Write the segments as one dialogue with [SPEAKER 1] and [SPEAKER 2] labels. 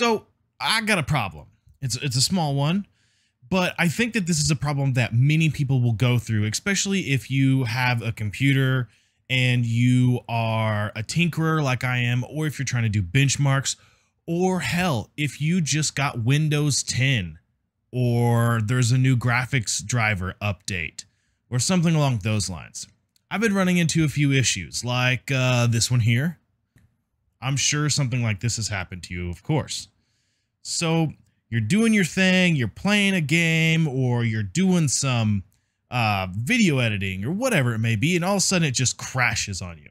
[SPEAKER 1] So I got a problem. It's it's a small one, but I think that this is a problem that many people will go through, especially if you have a computer and you are a tinkerer like I am, or if you're trying to do benchmarks, or hell, if you just got Windows 10 or there's a new graphics driver update or something along those lines. I've been running into a few issues like uh, this one here. I'm sure something like this has happened to you, of course. So you're doing your thing, you're playing a game, or you're doing some uh, video editing or whatever it may be, and all of a sudden it just crashes on you.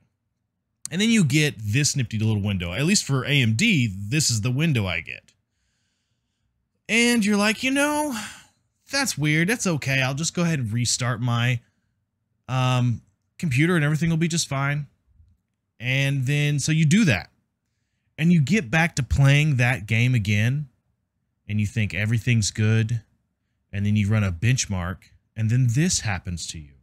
[SPEAKER 1] And then you get this nifty little window. At least for AMD, this is the window I get. And you're like, you know, that's weird. That's okay. I'll just go ahead and restart my um, computer and everything will be just fine. And then, so you do that. And you get back to playing that game again. And you think everything's good. And then you run a benchmark. And then this happens to you.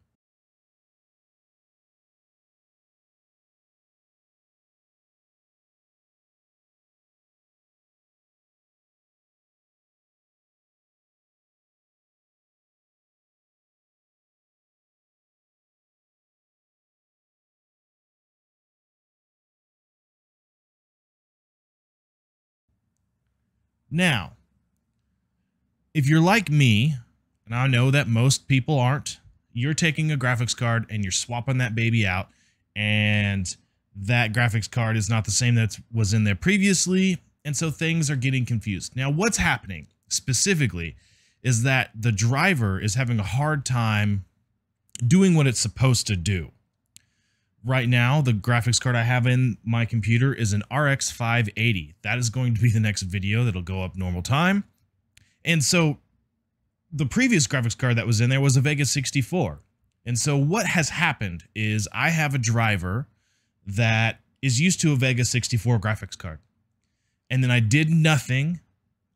[SPEAKER 1] Now, if you're like me, and I know that most people aren't, you're taking a graphics card and you're swapping that baby out, and that graphics card is not the same that was in there previously, and so things are getting confused. Now, what's happening specifically is that the driver is having a hard time doing what it's supposed to do right now, the graphics card I have in my computer is an RX 580. That is going to be the next video that'll go up normal time. And so the previous graphics card that was in there was a Vega 64. And so what has happened is I have a driver that is used to a Vega 64 graphics card. And then I did nothing.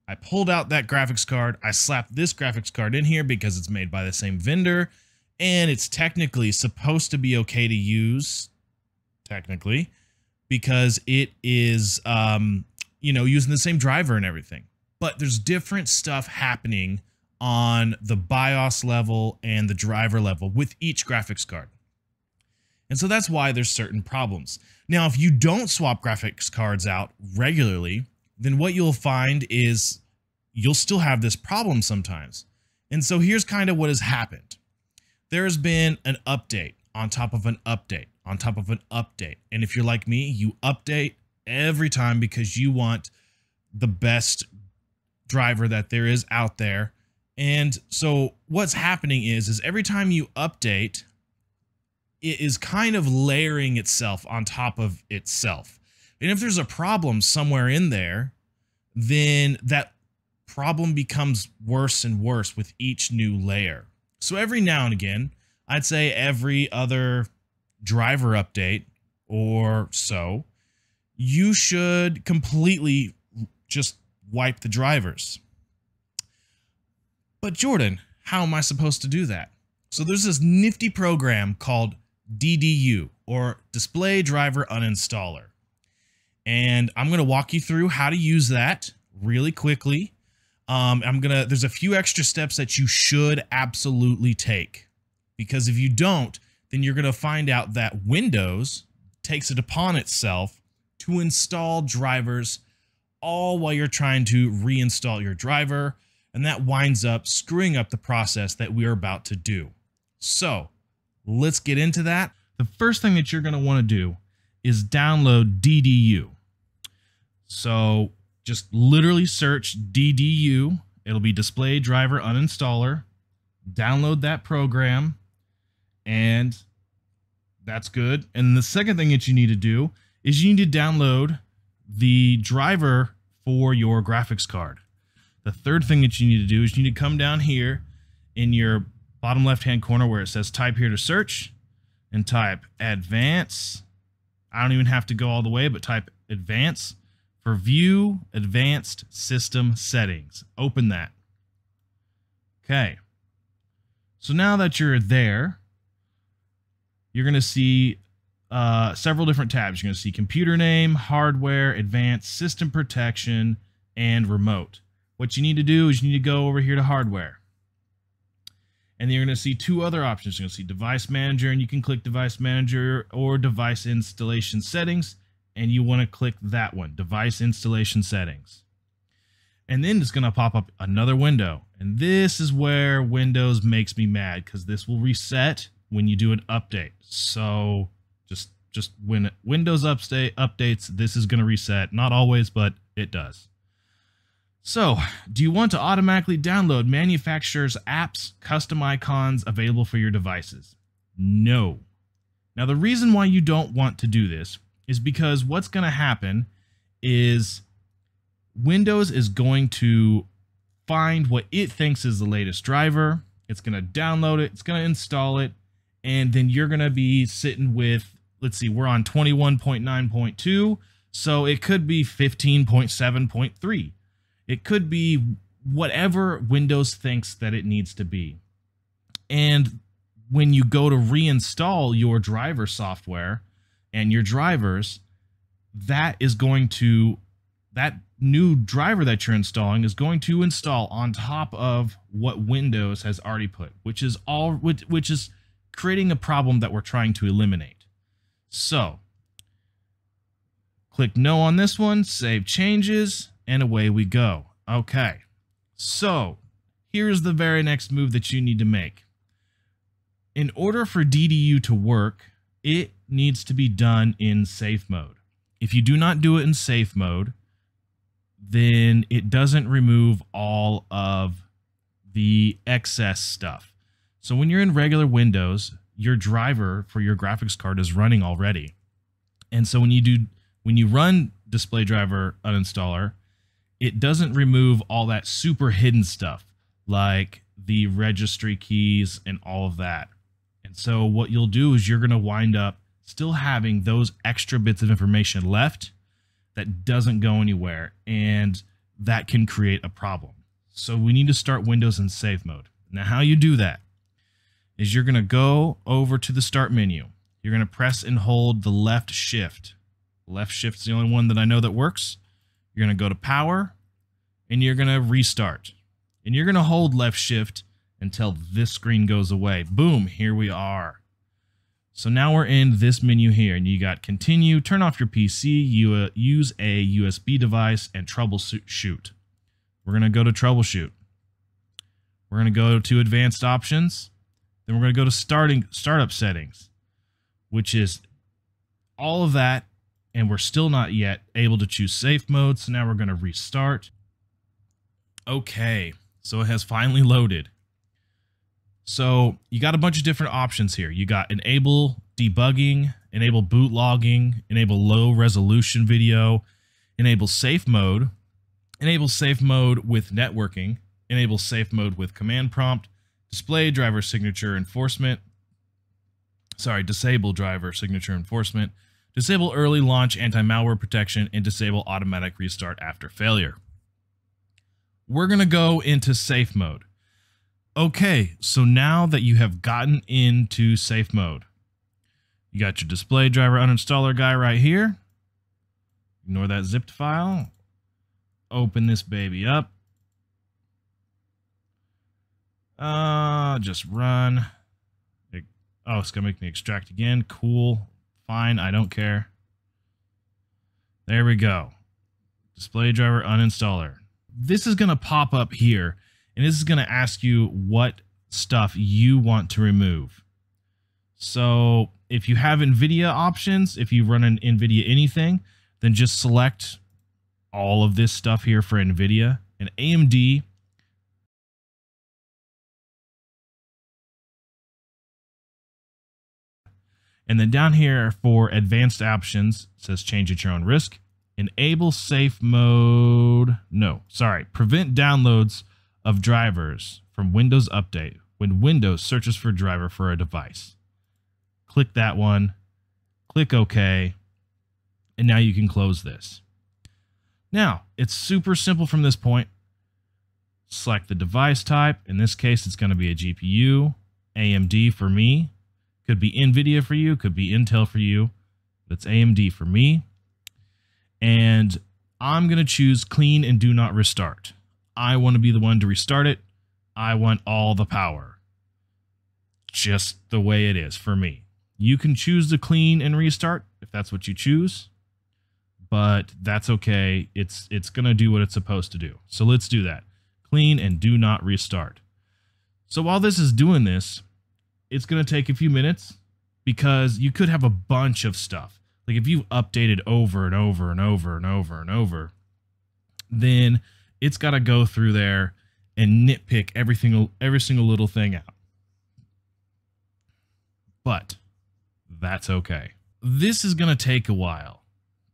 [SPEAKER 1] I pulled out that graphics card. I slapped this graphics card in here because it's made by the same vendor and it's technically supposed to be okay to use technically because it is um you know using the same driver and everything but there's different stuff happening on the BIOS level and the driver level with each graphics card. And so that's why there's certain problems. Now, if you don't swap graphics cards out regularly, then what you'll find is you'll still have this problem sometimes. And so here's kind of what has happened there has been an update on top of an update on top of an update. And if you're like me, you update every time because you want the best driver that there is out there. And so what's happening is is every time you update it is kind of layering itself on top of itself. And if there's a problem somewhere in there, then that problem becomes worse and worse with each new layer. So every now and again, I'd say every other driver update or so, you should completely just wipe the drivers. But Jordan, how am I supposed to do that? So there's this nifty program called DDU or Display Driver Uninstaller. And I'm going to walk you through how to use that really quickly um, I'm gonna. There's a few extra steps that you should absolutely take because if you don't, then you're gonna find out that Windows takes it upon itself to install drivers all while you're trying to reinstall your driver, and that winds up screwing up the process that we are about to do. So let's get into that. The first thing that you're to want to do is download DDU. So just literally search DDU. It'll be display driver uninstaller. Download that program, and that's good. And the second thing that you need to do is you need to download the driver for your graphics card. The third thing that you need to do is you need to come down here in your bottom left hand corner where it says type here to search and type advance. I don't even have to go all the way, but type advance for View Advanced System Settings. Open that. Okay. So now that you're there, you're going to see uh, several different tabs. You're going to see computer name, hardware, advanced system protection, and remote. What you need to do is you need to go over here to hardware. And then you're going to see two other options. You're going to see device manager and you can click device manager or device installation settings. And you want to click that one, device installation settings. And then it's going to pop up another window. And this is where Windows makes me mad because this will reset when you do an update. So just just when Windows update updates, this is going to reset. Not always, but it does. So, do you want to automatically download manufacturers' apps, custom icons available for your devices? No. Now, the reason why you don't want to do this is because what's going to happen is Windows is going to find what it thinks is the latest driver. It's going to download it, it's going to install it, and then you're going to be sitting with, let's see, we're on 21.9.2, so it could be 15.7.3. It could be whatever Windows thinks that it needs to be. And when you go to reinstall your driver software and your drivers, that is going to that new driver that you're installing is going to install on top of what Windows has already put, which is all which, which is creating a problem that we're trying to eliminate. So, click no on this one, save changes, and away we go. Okay. So, here's the very next move that you need to make. In order for DDU to work, it needs to be done in safe mode. If you do not do it in safe mode, then it doesn't remove all of the excess stuff. So when you're in regular Windows, your driver for your graphics card is running already. And so when you do when you run display driver uninstaller, it doesn't remove all that super hidden stuff like the registry keys and all of that. And so what you'll do is you're going to wind up still having those extra bits of information left that doesn't go anywhere and that can create a problem. So we need to start Windows in safe mode. Now how you do that is you're going to go over to the start menu. You're going to press and hold the left shift. Left shift's the only one that I know that works. You're going to go to power and you're going to restart. And you're going to hold left shift until this screen goes away. Boom, here we are. So now we're in this menu here and you got continue, turn off your PC, uh, use a USB device and troubleshoot. Shoot. We're going to go to troubleshoot. We're going to go to advanced options. Then we're going to go to starting startup settings, which is all of that. And we're still not yet able to choose safe mode. So now we're going to restart. Okay. So it has finally loaded. So you got a bunch of different options here. You got enable debugging, enable boot logging, enable low resolution video, enable safe mode, enable safe mode with networking, enable safe mode with command prompt, display driver signature enforcement, sorry, disable driver signature enforcement, disable early launch anti-malware protection, and disable automatic restart after failure. We're going to go into safe mode. Okay, so now that you have gotten into safe mode, you got your display driver uninstaller guy right here. Ignore that zipped file. Open this baby up. Uh, just run. Oh, it's going to make me extract again. Cool. Fine, I don't care. There we go. Display driver uninstaller. This is going to pop up here and this is going to ask you what stuff you want to remove. So if you have NVIDIA options, if you run an NVIDIA anything, then just select all of this stuff here for NVIDIA. And AMD, And then down here for advanced options, says change at your own risk. Enable safe mode. No, sorry. Prevent downloads of drivers from Windows Update when Windows searches for driver for a device. Click that one, click OK, and now you can close this. Now, it's super simple from this point. Select the device type. In this case, it's going to be a GPU. AMD for me. Could be NVIDIA for you, could be Intel for you. That's AMD for me. And I'm going to choose clean and do not restart. I want to be the one to restart it. I want all the power. Just the way it is for me. You can choose to clean and restart if that's what you choose, but that's okay. It's it's going to do what it's supposed to do. So let's do that. Clean and do not restart. So while this is doing this, it's going to take a few minutes because you could have a bunch of stuff. Like if you've updated over and over and over and over and over, then it's got to go through there and nitpick everything every single little thing out. But that's okay. This is going to take a while.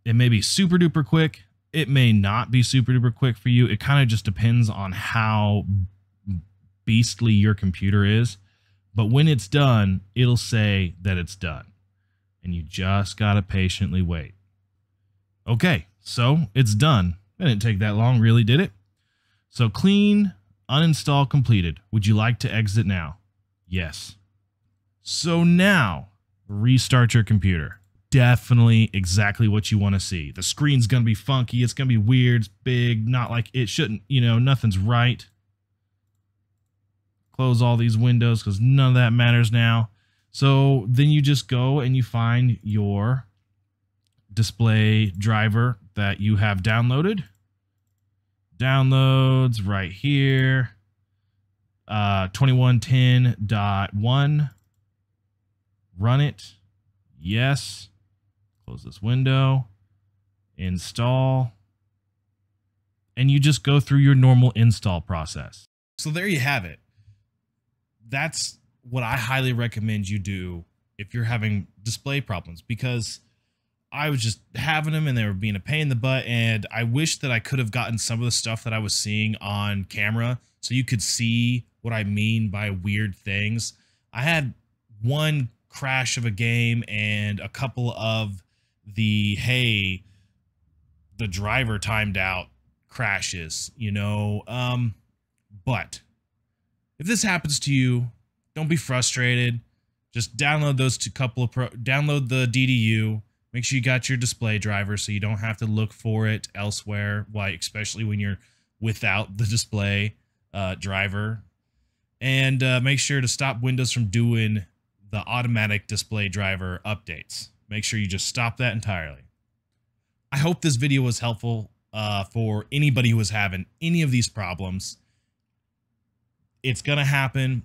[SPEAKER 1] It may be super duper quick. It may not be super duper quick for you. It kind of just depends on how beastly your computer is. But when it's done, it'll say that it's done. And you just got to patiently wait. Okay, so it's done. It didn't take that long, really, did it? So clean, uninstall completed. Would you like to exit now? Yes. So now, restart your computer. Definitely exactly what you want to see. The screen's going to be funky. It's going to be weird. It's big. Not like it shouldn't, you know, nothing's right. Close all these windows because none of that matters now. So then you just go and you find your display driver that you have downloaded. Downloads right here. Uh, 2110.1. Run it. Yes. Close this window. Install. And you just go through your normal install process. So there you have it. That's what I highly recommend you do if you're having display problems because I was just having them and they were being a pain in the butt. And I wish that I could have gotten some of the stuff that I was seeing on camera so you could see what I mean by weird things. I had one crash of a game and a couple of the, hey, the driver timed out crashes, you know. Um, but if this happens to you, don't be frustrated. Just download those two couple of pro download the DDU Make sure you got your display driver so you don't have to look for it elsewhere. Why, especially when you're without the display uh, driver. And uh, make sure to stop Windows from doing the automatic display driver updates. Make sure you just stop that entirely. I hope this video was helpful uh, for anybody who is having any of these problems. It's going to happen.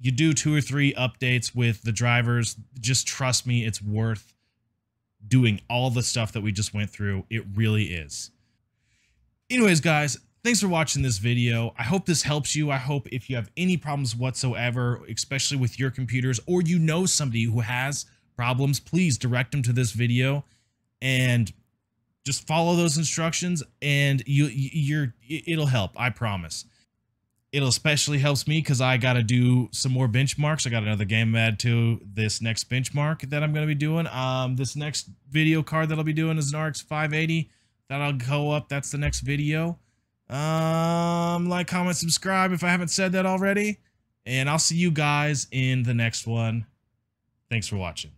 [SPEAKER 1] You do two or three updates with the drivers. Just trust me, it's worth doing all the stuff that we just went through. It really is. Anyways, guys, thanks for watching this video. I hope this helps you. I hope if you have any problems whatsoever, especially with your computers, or you know somebody who has problems, please direct them to this video and just follow those instructions and you you're it'll help, I promise. It'll especially helps me because I got to do some more benchmarks. I got another game add to this next benchmark that I'm going to be doing. Um, this next video card that I'll be doing is an RX 580. That'll go up. That's the next video. Um, like, comment, subscribe if I haven't said that already. And I'll see you guys in the next one. Thanks for watching.